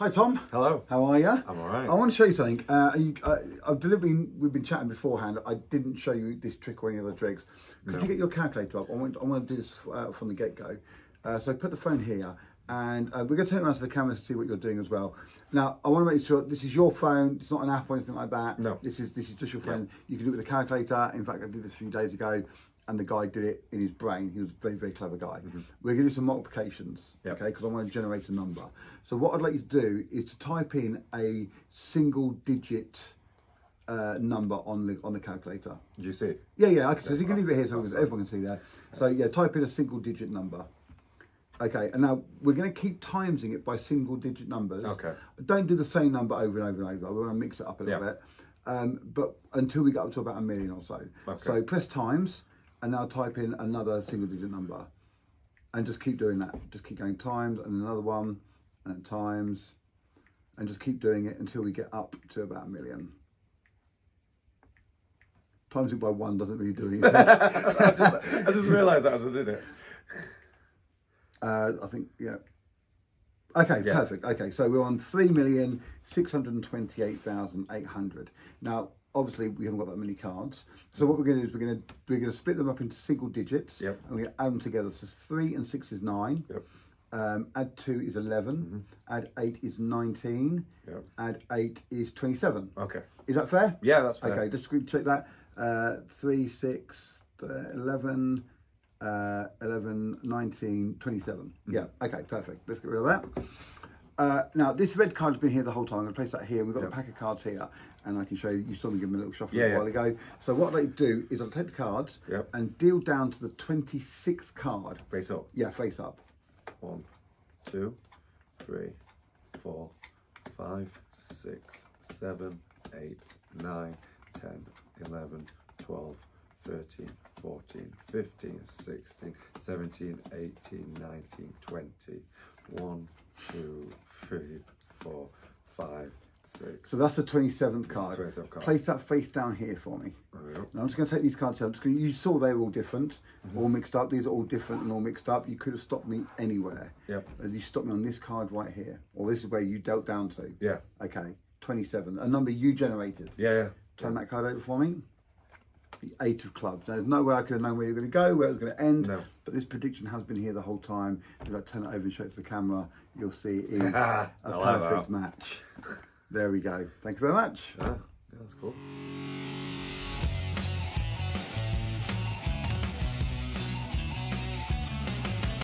Hi Tom. Hello. How are you? I'm all right. I want to show you something. Uh, you, uh, I've deliberately, we've been chatting beforehand. I didn't show you this trick or any other tricks. Could No. you get your calculator up? I want, I want to do this uh, from the get go. Uh, so put the phone here, and uh, we're going to turn around to the camera to see what you're doing as well. Now, I want to make sure this is your phone. It's not an app or anything like that. No. This is this is just your phone. You can do it with a calculator. In fact, I did this a few days ago. And the guy did it in his brain. He was a very, very clever guy. We're going to do some multiplications, Yep. okay? Because I want to generate a number. So what I'd like you to do is to type in a single digit uh, number on the on the calculator. Did you see it? Yeah, yeah. I can, so you can leave it here so everyone can see that. So yeah, type in a single digit number. Okay, and now we're going to keep timesing it by single digit numbers. Okay. Don't do the same number over and over and over. We want to mix it up a little Yeah. bit. Um, but until we get up to about a million or so. Okay. So press times and now type in another single digit number. And just keep doing that. Just keep going times and another one and then times and just keep doing it until we get up to about a million. Times it by one doesn't really do anything. I just, I just realised that as I did it. Uh, I think, yeah. Okay, Yeah. perfect. Okay, so we're on three million six hundred and twenty-eight thousand eight hundred. Now, obviously, we haven't got that many cards. So what we're going to do is we're going to we're going to split them up into single digits. Yep. And to add them together. So three and six is nine. Yep. Um, add two is 11 Add eight is nineteen. Yep. Add eight is twenty-seven. Okay. Is that fair? Yeah, that's fair. Okay, just check that. Uh, 3, 6, uh, 11, uh, 11, 19, 27. Yeah, okay, perfect. Let's get rid of that. Uh, now, this red card's been here the whole time. I'm going to place that here. We've got Yep. a pack of cards here, and I can show you. You saw me give them a little shuffle Yeah, a yeah. while ago. So, what to do is I'll take the cards Yep. and deal down to the 26th card. Face up. Yeah, face up. One, two, three, four, five, six, seven, eight, nine, ten, eleven, twelve, thirteen, fourteen, fifteen, sixteen, seventeen, eighteen, nineteen, twenty. One, two, three, four, five, six. So that's the 27th This is card. 27th card. Place that face down here for me. There Now I'm just going to take these cards out. Going you saw they were all different, Mm-hmm. all mixed up. These are all different and all mixed up. You could have stopped me anywhere. Yep. You stopped me on this card right here, or this is where you dealt down to. Yeah. Okay, 27, a number you generated. Yeah, yeah. Turn that card over for me. The eight of clubs. Now, there's no way I could have known where you're going to go, where it was going to end. No. But this prediction has been here the whole time. If I turn it over and show it to the camera, you'll see it is a like perfect that. match. There we go. Thank you very much. Ah, yeah, that's cool.